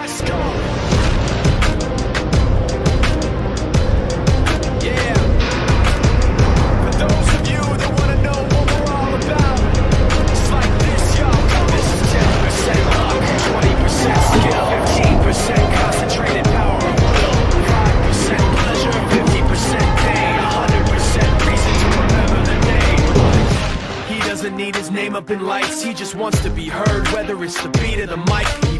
For those of you that want to know what we're all about, it's like this, y'all. 10% luck, 20% skill, 15% concentrated power percent pleasure, 50% pain, 100% reason to remember the name. He doesn't need his name up in lights, he just wants to be heard, whether it's the beat of the mic.